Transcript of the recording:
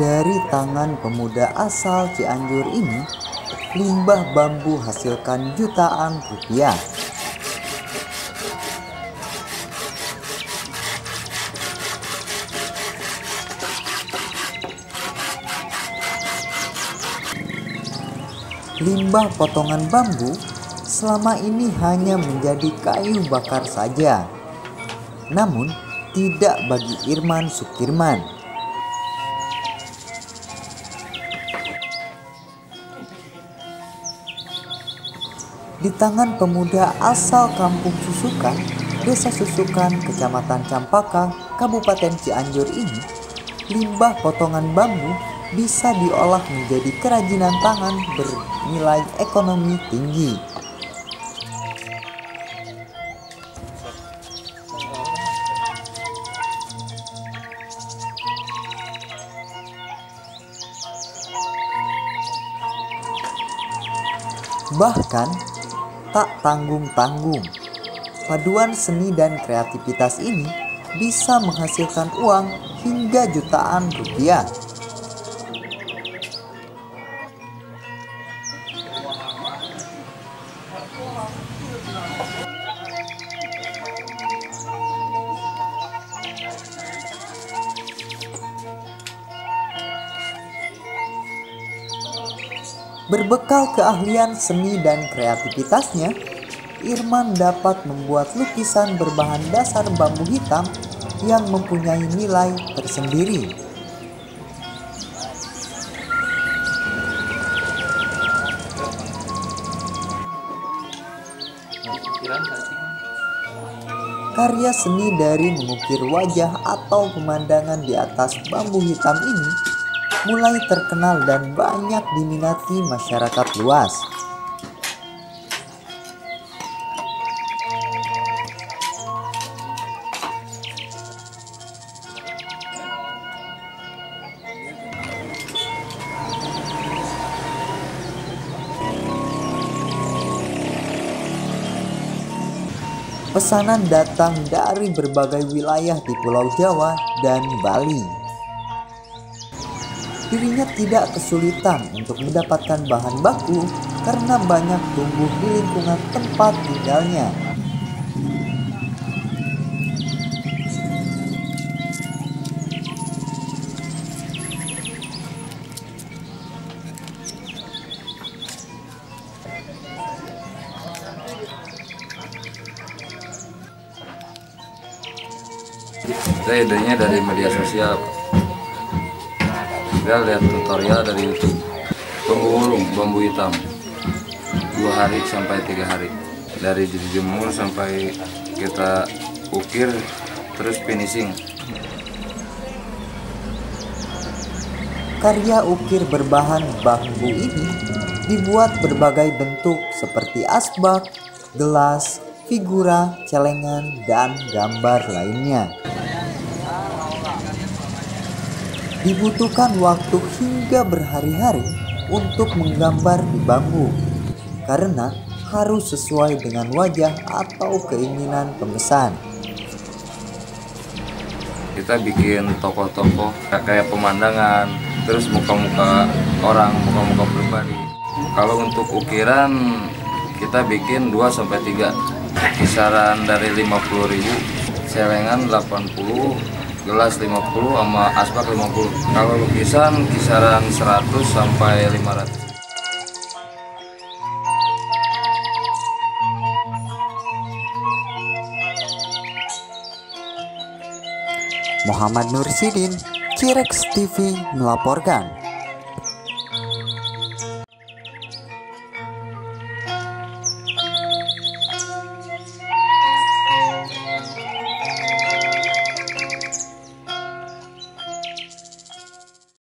Dari tangan pemuda asal Cianjur ini, limbah bambu hasilkan jutaan rupiah. Limbah potongan bambu selama ini hanya menjadi kayu bakar saja. Namun, tidak bagi Irman Sukirman. Di tangan pemuda asal kampung Susukan, Desa Susukan, Kecamatan Campaka, Kabupaten Cianjur ini, limbah potongan bambu bisa diolah menjadi kerajinan tangan bernilai ekonomi tinggi. Bahkan tak tanggung-tanggung, paduan seni dan kreativitas ini bisa menghasilkan uang hingga jutaan rupiah. Berbekal keahlian seni dan kreativitasnya, Irman dapat membuat lukisan berbahan dasar bambu hitam yang mempunyai nilai tersendiri. Karya seni dari mengukir wajah atau pemandangan di atas bambu hitam ini mulai terkenal dan banyak diminati masyarakat luas. Pesanan datang dari berbagai wilayah di Pulau Jawa dan Bali. Dirinya tidak kesulitan untuk mendapatkan bahan baku karena banyak tumbuh di lingkungan tempat tinggalnya. Idenya dari media sosial. Kita lihat tutorial dari YouTube. Bambu ulung, bambu hitam. Dua hari sampai tiga hari. Dari dijemur sampai kita ukir, terus finishing. Karya ukir berbahan bambu ini dibuat berbagai bentuk seperti asbak, gelas, figura, celengan, dan gambar lainnya. Dibutuhkan waktu hingga berhari-hari untuk menggambar di bambu karena harus sesuai dengan wajah atau keinginan pemesan. Kita bikin tokoh-tokoh kayak pemandangan, terus muka-muka orang, muka-muka pribadi. Kalau untuk ukiran kita bikin 2 sampai 3 kisaran dari 50.000 celengan 80 gelas 50 sama asbak 50 kalau lukisan kisaran 100 sampai 500 Muhammad Nur Sidin, Cirex TV melaporkan.